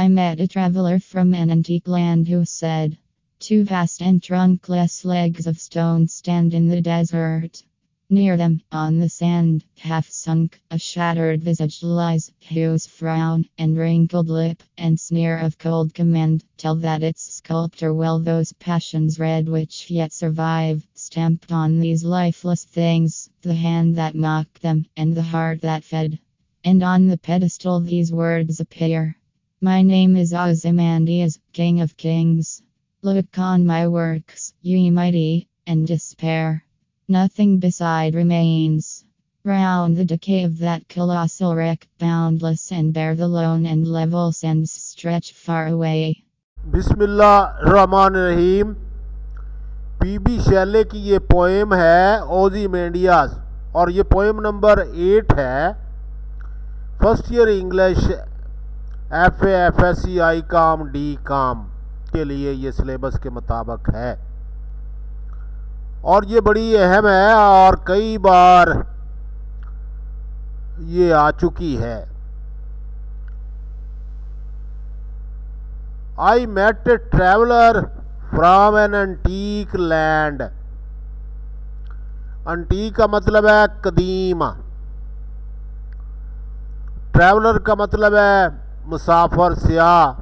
I met a traveler from an antique land who said, Two vast and trunkless legs of stone stand in the desert. Near them, on the sand, half sunk, a shattered visage lies, whose frown, and wrinkled lip, and sneer of cold command, tell that its sculptor well those passions read which yet survive, stamped on these lifeless things, the hand that mocked them, and the heart that fed. And on the pedestal these words appear My name is Ozymandias, King of Kings. Look on my works, ye mighty, and despair. Nothing beside remains. Round the decay of that colossal wreck, boundless and bare the lone and level sands stretch far away. बिस्मिल्लाहिर्रहमानिर्रहीम PB Shelley की ये poem है ओजी मेंडियाज और ये poem number eight है first year English F F S C I काम D काम के लिए ये सिलेबस के मुताबिक है। और ये बड़ी अहम है और कई बार ये आ चुकी है। I met a traveller from an antique land antique का मतलब है कदीम। ट्रैवलर का मतलब है मुसाफर सियाह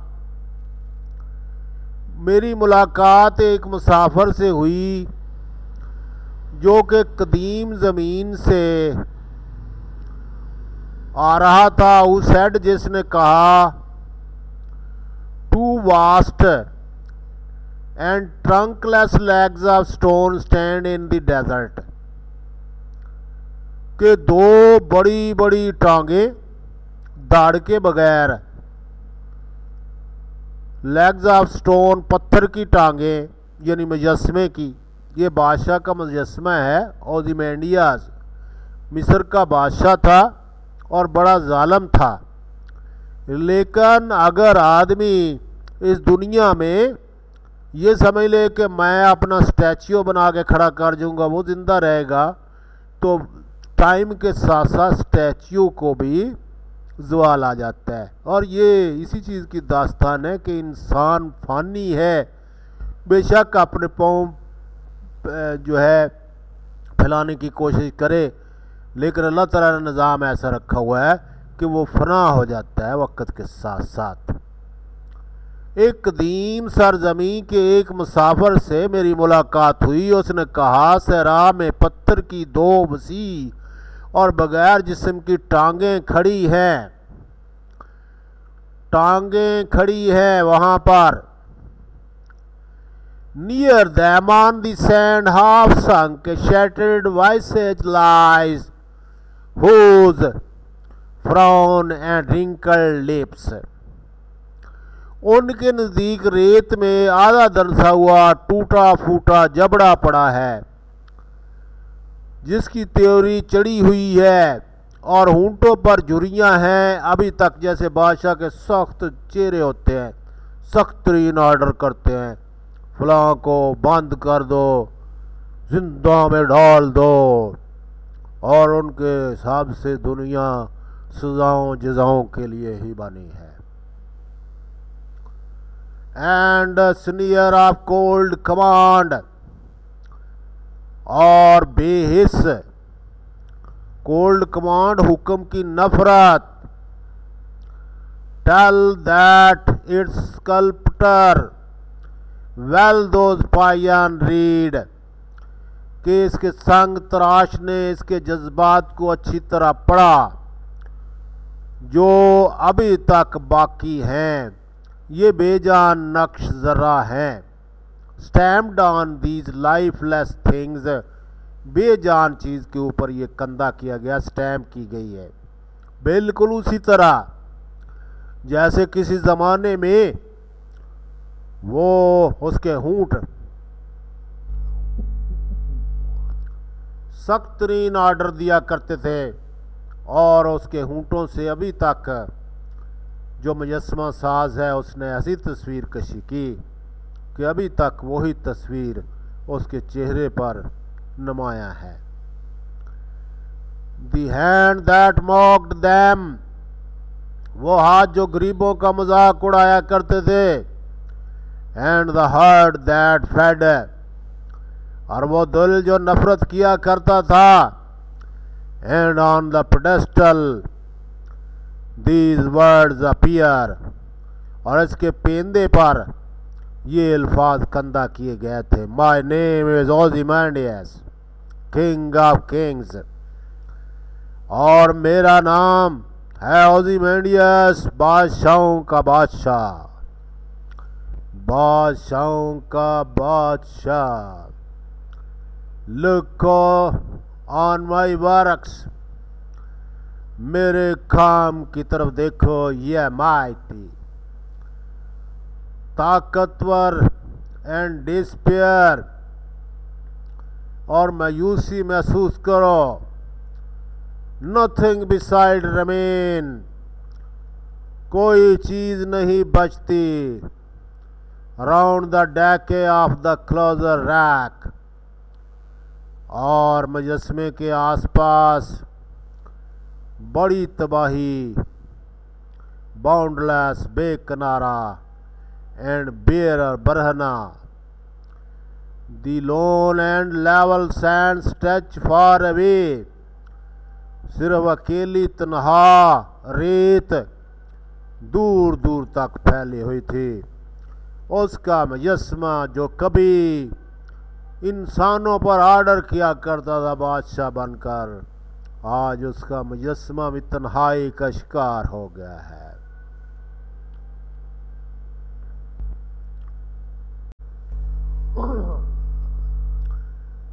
मेरी मुलाकात एक मुसाफर से हुई, जो कि कदीम ज़मीन से आ रहा था। उस हेड जिसने कहा two vast and trunkless legs of stone stand in the desert. के दो बड़ी बड़ी टांगे दाड़ के बगैर लेग्स ऑफ़ स्टोन पत्थर की टांगे, यानी मुजस्मे की। ये बादशाह का मुजस्मा है ओजिमेंडियाज मिस्र का बादशाह था और बड़ा ालम था। लेकिन अगर आदमी इस दुनिया में ये समझ ले कि मैं अपना स्टैचू बना के खड़ा कर दूँगा, वो ज़िंदा रहेगा तो टाइम के साथ साथ स्टैचू को भी जवाल आ जाता है। और ये इसी चीज़ की दास्तान है कि इंसान फ़ानी है। बेशक अपने पाँव जो है, फैलाने की कोशिश करे, लेकिन अल्लाह ताला ने निज़ाम ऐसा रखा हुआ है कि वो फना हो जाता है वक्त के साथ साथ एक कदीम सरजमी के एक मुसाफर से मेरी मुलाकात हुई। उसने कहा सहरा में पत्थर की दो वसी और बगैर जिसम की टांगें खड़ी हैं। टांगें खड़ी हैं वहाँ पर। Near them on the end half sunk shattered visage lies whose frown and wrinkled lips उनके नज़दीक रेत में आधा दरसा हुआ टूटा फूटा जबड़ा पड़ा है। जिसकी त्योरी चढ़ी हुई है और ऊँटों पर झुरियाँ हैं, अभी तक जैसे बादशाह के सख्त चेहरे होते हैं, सख्त तरीन ऑर्डर करते हैं। फलां को बंद कर दो, ज़िंदा में डाल दो और उनके हिसाब से दुनिया सजाओं जजाओं के लिए ही बनी है। And sneer of cold command और बेहिस, कोल्ड कमांड हुक्म की नफरत। Tell that its sculptor well those passions read कि इसके संग तराश ने इसके जज्बात को अच्छी तरह पढ़ा, जो अभी तक बाकी हैं। ये बेजान नक्श ज़रा हैं। Stamped on these lifeless things बेजान चीज़ के ऊपर ये कंधा किया गया स्टैम्प की गई है। बिल्कुल उसी तरह, जैसे किसी ज़माने में वो उसके हूट सख्त तरीन ऑर्डर दिया करते थे और उसके हूटों से अभी तक जो मुजस्मा साज है उसने ऐसी तस्वीर कशी की। कि अभी तक वही तस्वीर उसके चेहरे पर नुमाया है। The hand that mocked them वो हाथ जो गरीबों का मज़ाक उड़ाया करते थे and the heart that fed और वो दिल जो नफरत किया करता था and on the pedestal these words appear और इसके पेंदे पर ये अल्फाज कंदा किए गए थे। My name is Ozymandias king of kings और मेरा नाम है ओजिमेंडियस बादशाहों का बादशाह। बादशाहों का बादशाह। लुको ऑन माई वर्क्स मेरे काम की तरफ़ देखो, ये माइटी ताकतवर एंड डिस्पेयर और मायूसी महसूस करो। नथिंग बिसाइड रमेन कोई चीज़ नहीं बचती। Round the decay of the colossal wreck और मुजस्मे के आसपास बड़ी तबाही बाउंडलेस बेकनारा and bare बरहना the lone and level sand stretch far away सिर्फ़ अकेली तनहा रेत दूर दूर तक फैली हुई थी। उसका मजस्मा जो कभी इंसानों पर आर्डर किया करता था बादशाह बनकर, आज उसका मुजस्मा भी तन्हाई का शिकार हो गया है।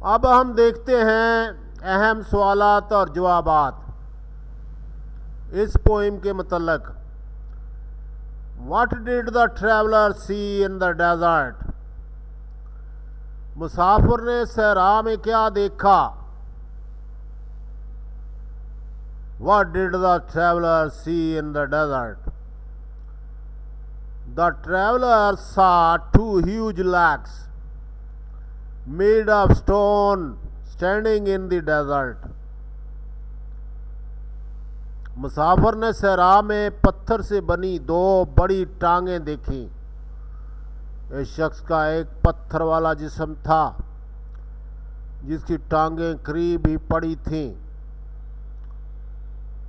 अब हम देखते हैं अहम सवालात और जवाबात। इस पोइम के मतलब what did the traveller see in the desert मुसाफिर ने सहरा में क्या देखा? What did the traveller see in the desert the traveller saw two huge legs made of stone, standing in the desert. मुसाफर ने सहरा में पत्थर से बनी दो बड़ी टांगें देखी। इस शख्स का एक पत्थर वाला जिस्म था, जिसकी टांगें करीब ही पड़ी थीं।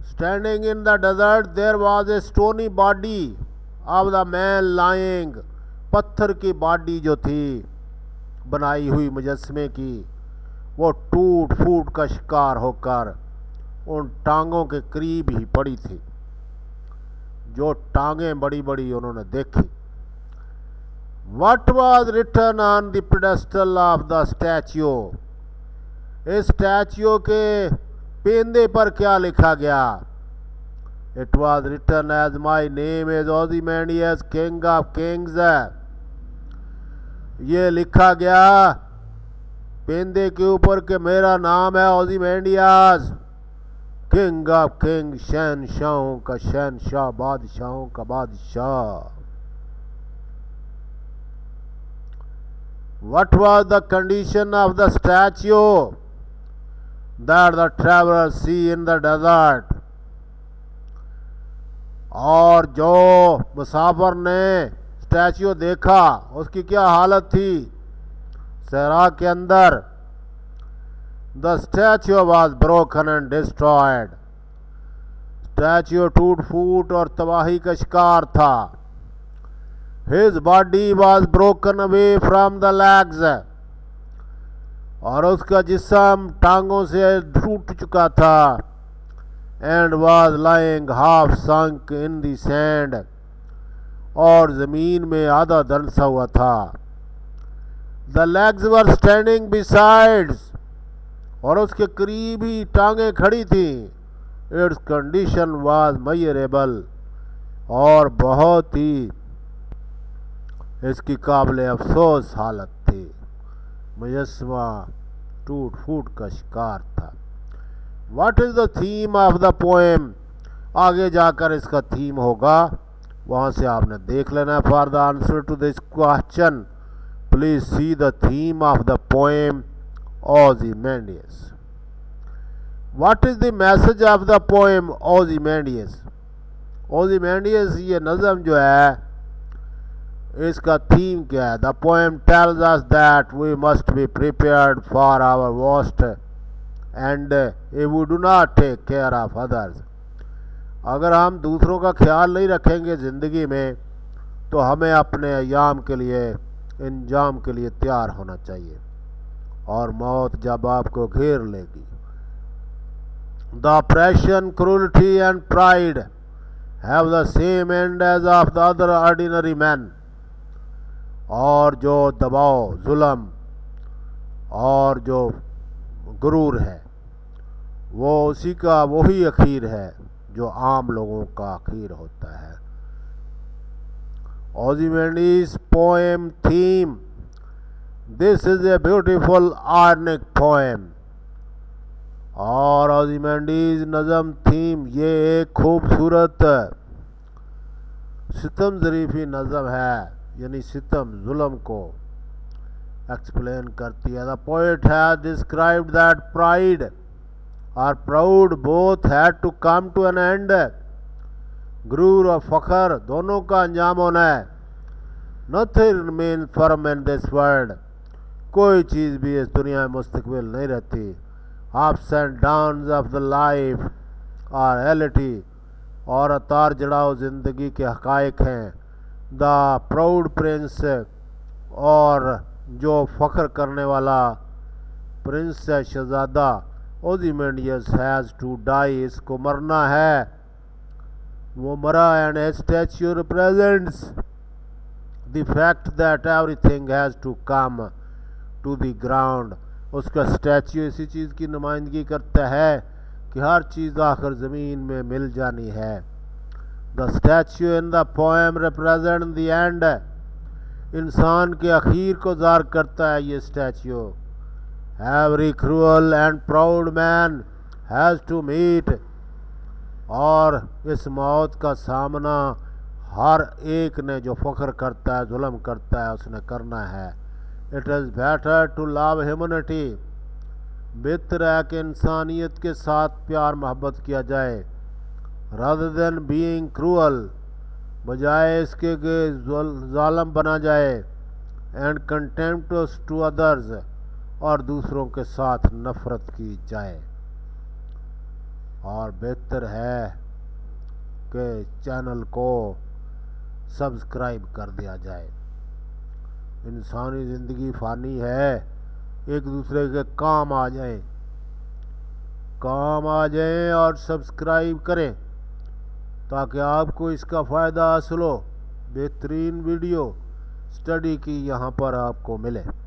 Standing in the desert there was a stony body of the man lying पत्थर की बॉडी जो थी। बनाई हुई मुजस्मे की, वो टूट फूट का शिकार होकर उन टांगों के करीब ही पड़ी थी। जो टांगें बड़ी बड़ी उन्होंने देखी। What was written on the pedestal of the statue इस स्टैच्यू के पेंदे पर क्या लिखा गया? It was written as my name as Ozymandias king of kings ये लिखा गया, पेंदे के ऊपर के मेरा नाम है Ozymandias king of king शहन शाहों का शहन शाह बादशाहों का बादशाह। What was the condition of the statue that the traveller see in the desert और जो मुसाफर ने स्टैच्यू देखा, उसकी क्या हालत थी? सहरा के अंदर the statue was broken and destroyed statue टूट फूट और तबाही का शिकार था। His body was broken away from the legs और उसका जिसम टांगों से टूट चुका था। And was lying half sunk in the sand और ज़मीन में आधा दरसा हुआ था। The legs were standing besides और उसके करीब ही टांगे खड़ी थी। इट्स कंडीशन वाज मयरेबल और बहुत ही इसकी काबिल अफसोस हालत थी। मुजस्मा टूट फूट का शिकार था। What is the theme of the poem आगे जाकर इसका थीम होगा। वहाँ से आपने देख लेना है for the answer to this question please see the theme of the poem Ozymandias what is the message of the poem Ozymandias Ozymandias ये नज़म जो है, इसका थीम क्या है? The poem tells us that we must be prepared for our worst end we do not take care of others अगर हम दूसरों का ख्याल नहीं रखेंगे ज़िंदगी में तो हमें अपने अयाम के लिए, इंजाम के लिए तैयार होना चाहिए। और मौत जब आपको घेर लेगी। The oppression cruelty and pride have the same end as of the other ordinary man और जो दबाव, जुल्म और जो गुरूर है, वो उसी का वही अखीर है। जो आम लोगों का अखीर होता है Ozymandias poem theme. This is a beautiful arnic poem. और ओजिमेंडीज नज़म थीम ये एक खूबसूरत सितम ज़रीफ़ी नज़म है, यानी सितम जुल्म को एक्सप्लेन करती है द पोइट है डिस्क्राइब दैट प्राइड और proud both had to come to an end गुरूर और फ़खर दोनों का अंजाम होना है nothing remain firm in this world कोई चीज़ भी इस दुनिया में मुस्तकबिल नहीं रहती ups and down of the life और रियलिटी और अतार जड़ाव ज़िंदगी के हकाइक हैं। द प्राउड प्रिंस और जो फ़ख्र करने वाला प्रिंस है शहजादा। ओजीमेंडियस हैज़ टू डाई इसको मरना है वो मरा and statue represents the fact that everything has to come to the ground उसका स्टैच्यू इसी चीज़ की नुमाइंदगी करता है कि हर चीज़ आखिर ज़मीन में मिल जानी है। The statue in the poem represent the end इंसान के अखीर को जार करता है ये statue every cruel and proud man has to meet और इस मौत का सामना हर एक ने जो फ़ख्र करता है, जुल्म करता है, उसने करना है। It is better to love humanity बेहतर है कि इंसानियत के साथ प्यार, मोहब्बत किया जाए रदर देन बीइंग क्रूअल बजाय इसके कि ालम बना जाए एंड कंटेम्प्ट टू अदर्स और दूसरों के साथ नफ़रत की जाए। और बेहतर है कि चैनल को सब्सक्राइब कर दिया जाए। इंसानी ज़िंदगी फ़ानी है, एक दूसरे के काम आ जाए। काम आ जाए और सब्सक्राइब करें, ताकि आपको इसका फ़ायदा हासिल हो। बेहतरीन वीडियो स्टडी की यहाँ पर आपको मिले।